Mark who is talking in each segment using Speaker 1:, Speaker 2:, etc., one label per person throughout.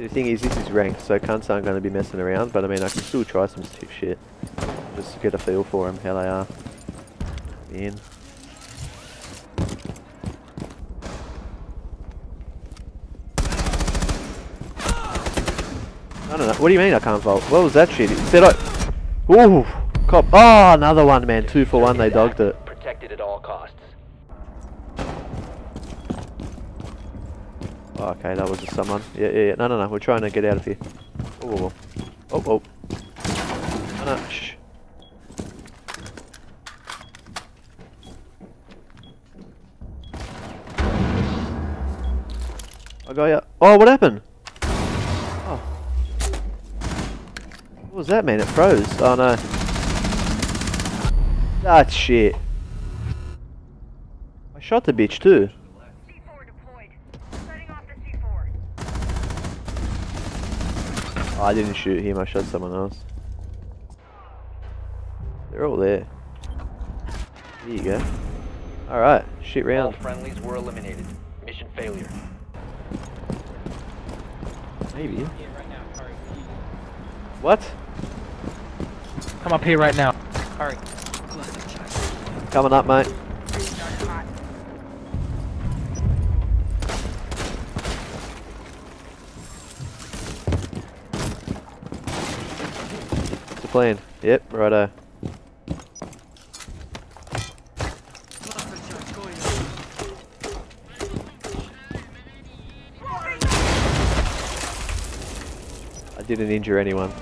Speaker 1: The thing is, this is ranked, so cunts aren't going to be messing around, but I mean, I can still try some stiff shit. Just to get a feel for them, how they are. In. I don't know. What do you mean I can't vault? What was that shit? It said I... Ooh! Cop. Oh, another one, man. Two for one, they dogged it.
Speaker 2: Protected at all costs.
Speaker 1: Oh, okay, that was just someone. Yeah, yeah, yeah. No, no, no. We're trying to get out of here. Oh, oh, oh. Oh, oh. No, no. Shh. I got ya. Oh, what happened? Oh. What was that, man? It froze. Oh, no. That's shit. I shot the bitch, too. I didn't shoot him, I shot someone else. They're all there. There you go. Alright, shit
Speaker 2: All
Speaker 1: round.
Speaker 2: friendlies were eliminated. Mission failure.
Speaker 1: Maybe. What?
Speaker 3: Come up here right now. Hurry.
Speaker 1: Coming up, mate. What's the plan? Yep, righto. Uh. I didn't injure anyone.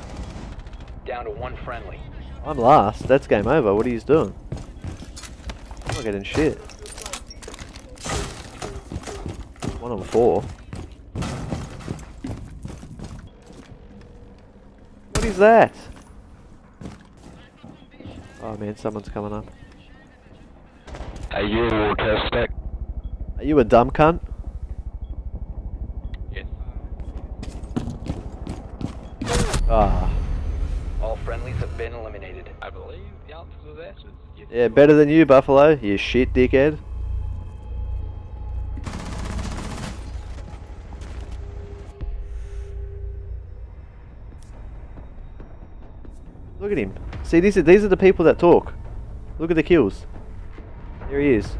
Speaker 2: Down to one friendly.
Speaker 1: I'm last. That's game over. What are you doing? I'm not getting shit. One on four. What is that? Oh man, someone's coming up.
Speaker 4: Are you a test spec?
Speaker 1: Are you a dumb cunt?
Speaker 4: Yes.
Speaker 1: Ah.
Speaker 2: All friendlies have been eliminated.
Speaker 4: I believe the answer to that is yes.
Speaker 1: Yeah, better than you, Buffalo. You shit dickhead. Look at him. See, these are these are the people that talk. Look at the kills. There he is.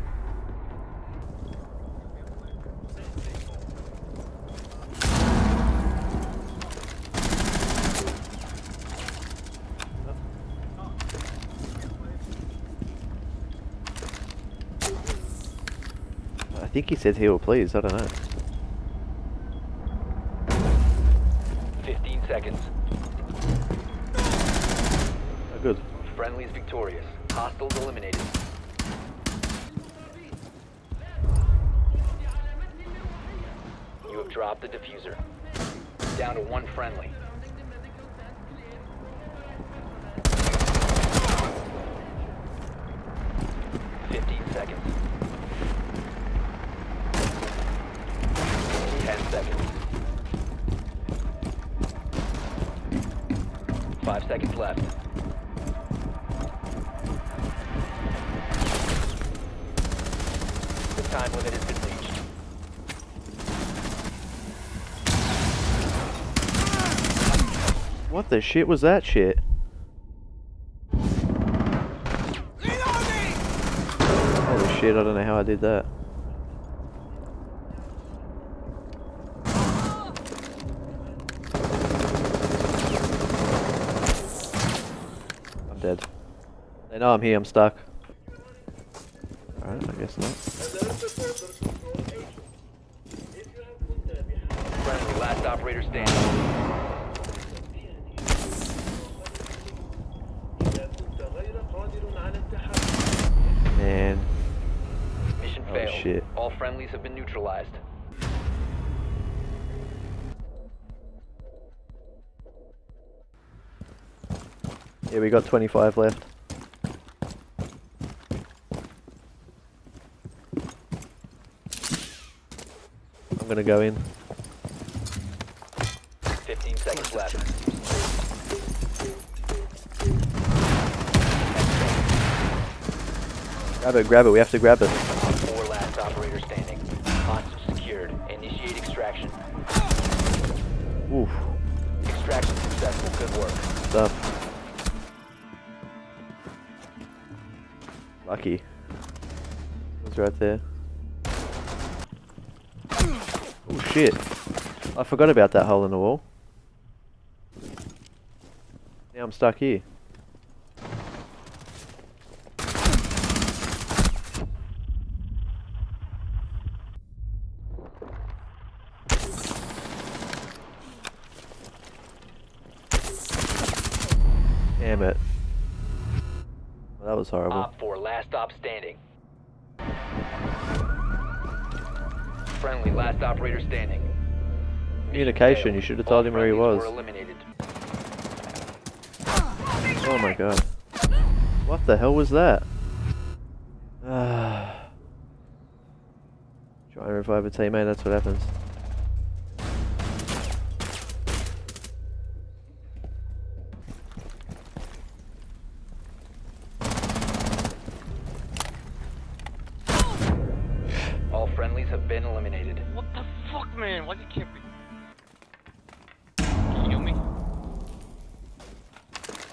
Speaker 1: I think he said heal, please. I don't know.
Speaker 2: 15 seconds.
Speaker 1: Oh, good.
Speaker 2: Friendlies victorious. Hostiles eliminated. You have dropped the defuser. Down to one friendly. Fifteen seconds. Ten seconds. Five seconds left. The time limit has been reached.
Speaker 1: What the shit was that shit? Holy shit, I don't know how I did that. I'm dead. They know I'm here, I'm stuck. Alright, I guess not.
Speaker 2: Last operator standing.
Speaker 1: Man.
Speaker 2: Mission
Speaker 1: Oh,
Speaker 2: failed.
Speaker 1: shit.
Speaker 2: All friendlies have been neutralized.
Speaker 1: Yeah, we got 25 left. I'm gonna go in.
Speaker 2: 15 seconds left.
Speaker 1: Grab it, grab it, we have to grab it. Oof,
Speaker 2: Extraction successful. Good work.
Speaker 1: stuff. Lucky. It was right there. Oh shit. I forgot about that hole in the wall. Now I'm stuck here. Damn it. Well, that was horrible.
Speaker 2: Op 4, last stop standing. Friendly, last operator standing.
Speaker 1: Communication, you should have told him where he was. Oh my god. What the hell was that? Try and revive a teammate, that's what happens.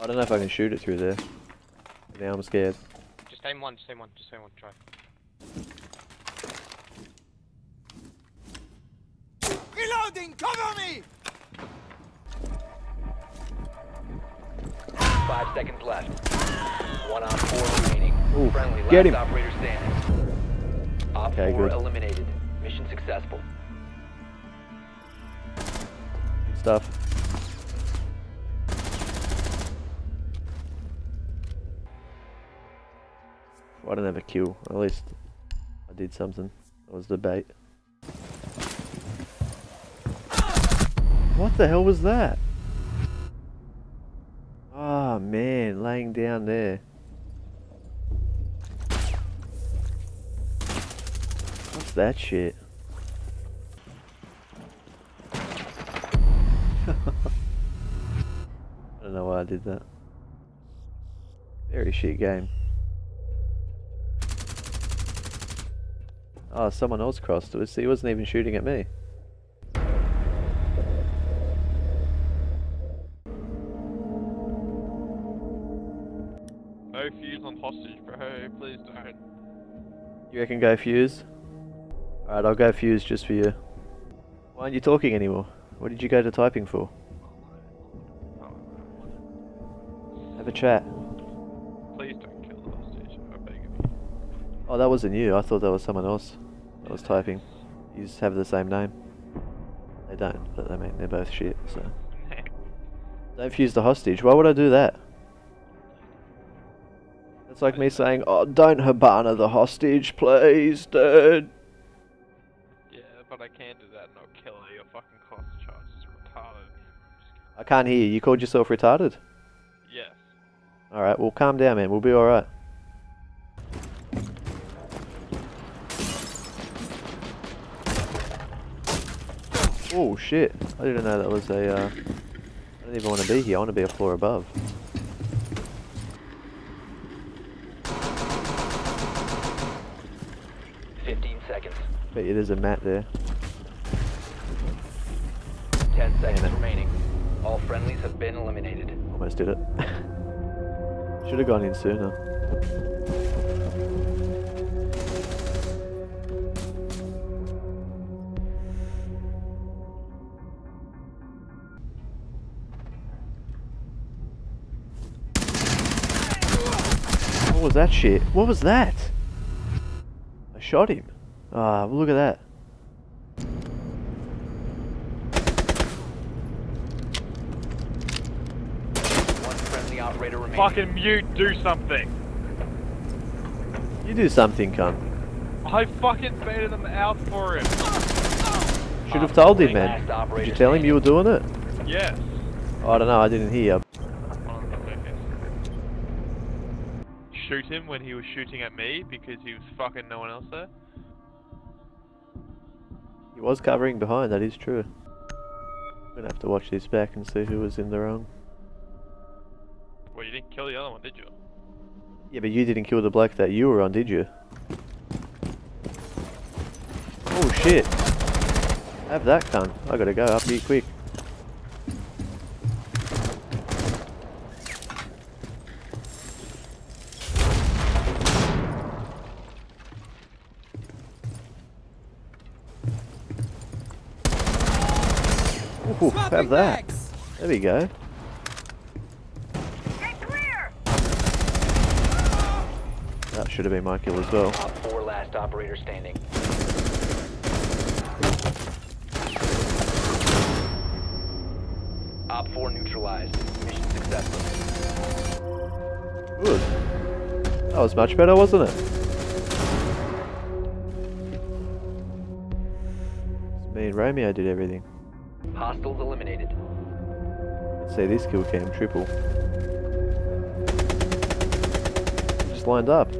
Speaker 1: I don't know if I can shoot it through there. Now I'm scared.
Speaker 3: Just aim one, just aim one, just aim one, try.
Speaker 5: Reloading! Cover me!
Speaker 2: Five seconds left. One on four remaining.
Speaker 1: Ooh,
Speaker 2: Friendly, last
Speaker 1: get him.
Speaker 2: operator standing. Op
Speaker 1: Okay,
Speaker 2: 4
Speaker 1: good.
Speaker 2: eliminated. Mission successful.
Speaker 1: Stuff. I didn't have a kill. At least I did something. That was the bait. What the hell was that? Ah man, laying down there. What's that shit? I don't know why I did that. Very shit game. Oh, someone else crossed us. He wasn't even shooting at me.
Speaker 6: No Fuze on hostage, bro. Please don't.
Speaker 1: You reckon go Fuze? Alright, I'll go Fuze just for you. Why aren't you talking anymore? What did you go to typing for? Have a chat.
Speaker 6: Please don't kill the hostage. I beg of you.
Speaker 1: Oh, that wasn't you. I thought that was someone else that was typing. You just have the same name. They don't, but I mean, they're both shit, so. Don't Fuze the hostage. Why would I do that? It's like me saying, oh, don't Habana the hostage, please, dude.
Speaker 6: Yeah, but I can't do that. No killer. Your fucking cost charge is retarded.
Speaker 1: I can't hear you. You called yourself retarded?
Speaker 6: Yes.
Speaker 1: Alright, well, calm down, man. We'll be alright. Oh, shit. I didn't know that was a, uh... I don't even want to be here. I want to be a floor above.
Speaker 2: Fifteen seconds.
Speaker 1: Bet you there's a mat there.
Speaker 2: Ten seconds remaining. All friendlies have been eliminated.
Speaker 1: Almost did it. Should have gone in sooner. Was that shit? What was that? I shot him. Ah, look at that.
Speaker 2: One friendly operator remaining.
Speaker 6: Fucking mute. Do something.
Speaker 1: You do something, cunt.
Speaker 6: I fucking baited them out for him.
Speaker 1: Should have told him, man. Did you tell him you were doing it?
Speaker 6: Yes.
Speaker 1: I don't know. I didn't hear.
Speaker 6: Shoot him when he was shooting at me because he was fucking no one else there.
Speaker 1: He was covering behind. That is true. I'm gonna have to watch this back and see who was in the wrong.
Speaker 6: Well, you didn't kill the other one, did you?
Speaker 1: Yeah, but you didn't kill the bloke that you were on, did you? Oh shit! Have that cunt. I gotta go up here quick. Ooh, have that. There we go. That should have been my kill as well.
Speaker 2: Op 4 last operator standing. Op 4 neutralized. Mission successful.
Speaker 1: Good. That was much better, wasn't it? Me and Romeo did everything.
Speaker 2: Hostiles eliminated.
Speaker 1: See this kill cam triple. Just lined up.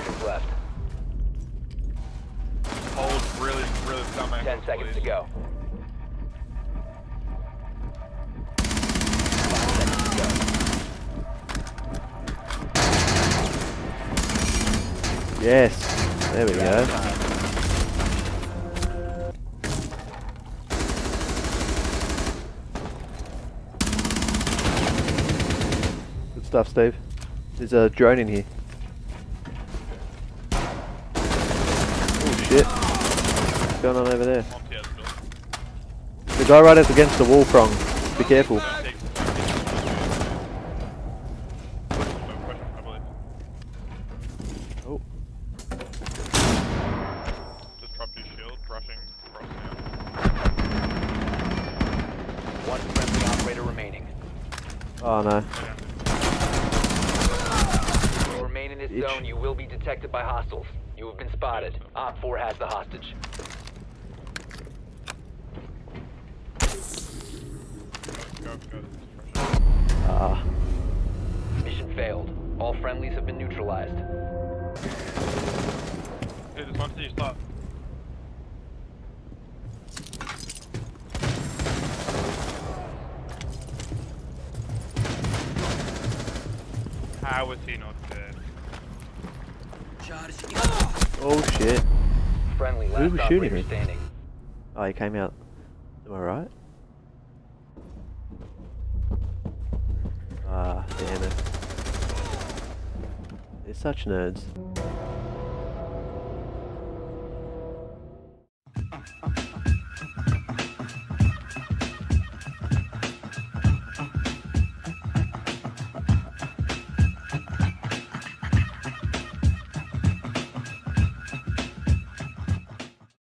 Speaker 2: Seconds left.
Speaker 6: Hold really, really dumb
Speaker 2: 10 seconds
Speaker 6: please.
Speaker 2: to go.
Speaker 1: Yes. There we go. Good stuff, Steve. There's a drone in here. Shit. What's going on over there?
Speaker 6: Monty has a build.
Speaker 1: The guy right up against the wall prong. Be careful.
Speaker 6: Don't take- Question, question, I believe.
Speaker 1: Oh.
Speaker 6: Just drop your shield, rushing across
Speaker 2: One friendly operator remaining.
Speaker 1: Oh no.
Speaker 6: now.
Speaker 2: If remain in this
Speaker 1: Itch.
Speaker 2: zone, you will be detected by hostiles. You have been spotted. Op 4 has the hostage.
Speaker 1: Ah.
Speaker 2: Mission failed. All friendlies have been neutralized.
Speaker 6: Dude, this one you start. How is he not dead?
Speaker 1: Oh shit.
Speaker 2: Friendly
Speaker 1: Who was shooting me?
Speaker 2: standing.
Speaker 1: Oh, he came out. Am I right? Ah, damn it. They're such nerds.